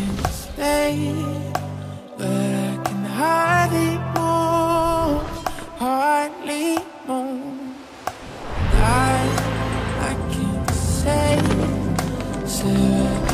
can stay, but I can hardly move, hardly move. I, I can say, say.